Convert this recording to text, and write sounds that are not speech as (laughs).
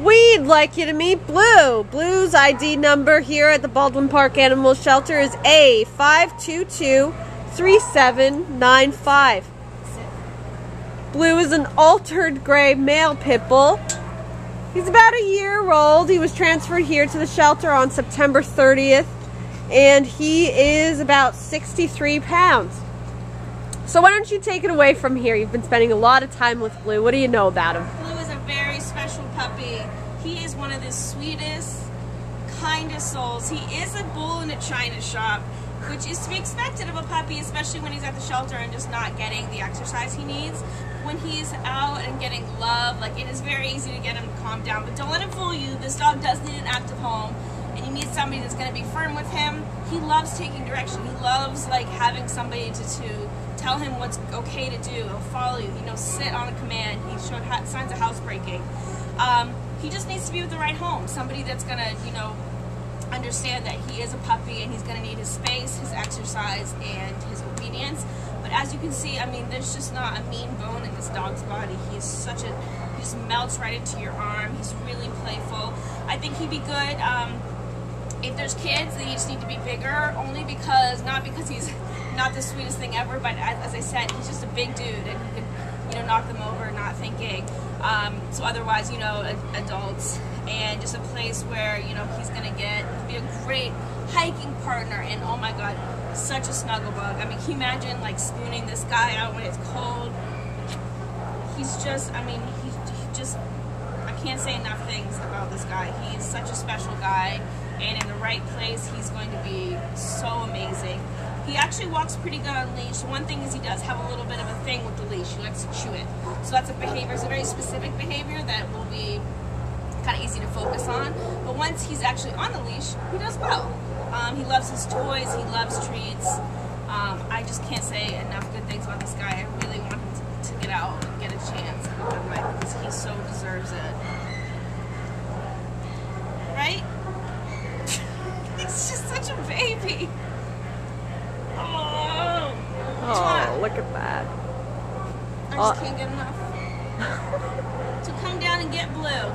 We'd like you to meet Bleu. Bleu's ID number here at the Baldwin Park Animal Shelter is A5223795. Bleu is an altered gray male pit bull. He's about a year old. He was transferred here to the shelter on September 30th, and he is about 63 pounds. So why don't you take it away from here? You've been spending a lot of time with Bleu. What do you know about him? Bleu is a very special puppy. He is one of the sweetest, kindest souls. He is a bull in a china shop, which is to be expected of a puppy, especially when he's at the shelter and just not getting the exercise he needs. When he's out and getting love, like it is very easy to get him to calm down. But don't let him fool you. This dog does need an active home, and you need somebody that's going to be firm with him. He loves taking direction. He loves like having somebody to, to tell him what's okay to do. He'll follow you. You know, sit on a command. He showed signs of housebreaking. Um, he just needs to be with the right home. Somebody that's going to, you know, understand that he is a puppy and he's going to need his space, his exercise, and his obedience. But as you can see, I mean, there's just not a mean bone in this dog's body. He's such a, he just melts right into your arm. He's really playful. I think he'd be good. Um, if there's kids, they just need to be bigger, only because, not because he's (laughs) not the sweetest thing ever, but as, as I said, he's just a big dude and he could, you know, knock them over not thinking. Um, so otherwise, you know, adults and just a place where, you know, he's to get, be a great hiking partner and oh my god, such a snuggle bug. I mean, can you imagine like spooning this guy out when it's cold? He's just, I mean, he's he just, I can't say enough things about this guy. He's such a special guy and in the right place, he's going to be so amazing. He actually walks pretty good on leash. One thing is he does have a little bit of a thing with the leash. He likes to chew it. So that's a behavior. It's a very specific behavior that will be kind of easy to focus on. But once he's actually on the leash, he does well. Um, he loves his toys. He loves treats. Um, I just can't say enough good things about this guy. I really want him to, to get out and get a chance because he so deserves it. Right? He's just such a baby. Oh, Oh, look at that. I just Uh, can't get enough. (laughs) so come down and get Bleu.